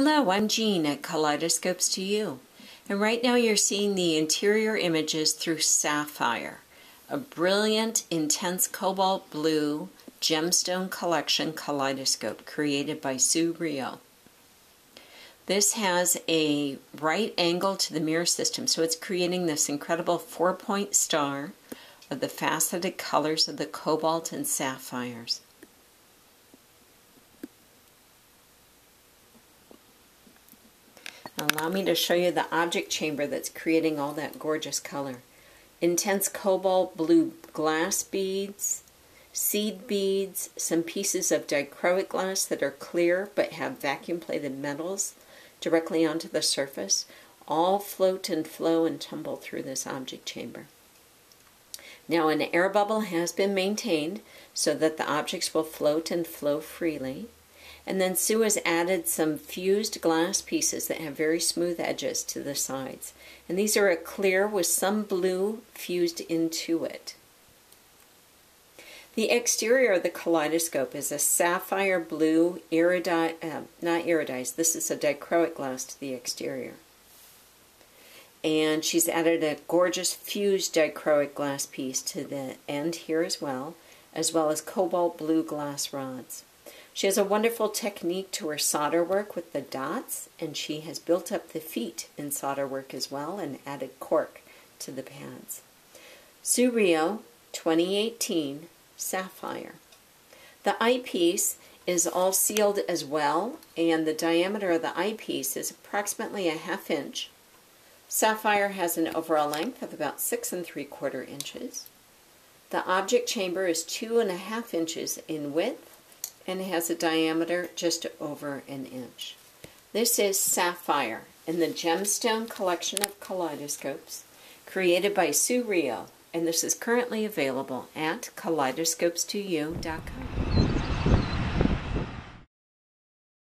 Hello, I'm Jean at Kaleidoscopes to You. And right now you're seeing the interior images through Sapphire, a brilliant, intense cobalt blue gemstone collection kaleidoscope created by Sue Rioux. This has a right angle to the mirror system, so it's creating this incredible four-point star of the faceted colors of the cobalt and sapphires. Allow me to show you the object chamber that's creating all that gorgeous color. Intense cobalt blue glass beads, seed beads, some pieces of dichroic glass that are clear but have vacuum plated metals directly onto the surface, all float and flow and tumble through this object chamber. Now an air bubble has been maintained so that the objects will float and flow freely. And then Sue has added some fused glass pieces that have very smooth edges to the sides. And these are a clear with some blue fused into it. The exterior of the kaleidoscope is a sapphire blue iridized, uh, not iridized, this is a dichroic glass to the exterior. And she's added a gorgeous fused dichroic glass piece to the end here as well, as well as cobalt blue glass rods. She has a wonderful technique to her solder work with the dots, and she has built up the feet in solder work as well and added cork to the pads. Sue Rioux 2018 Sapphire. The eyepiece is all sealed as well, and the diameter of the eyepiece is approximately a half inch. Sapphire has an overall length of about six and three quarter inches. The object chamber is two and a half inches in width and has a diameter just over an inch. This is Sapphire in the Gemstone collection of kaleidoscopes created by Sue Rioux, and this is currently available at kaleidoscopes2u.com.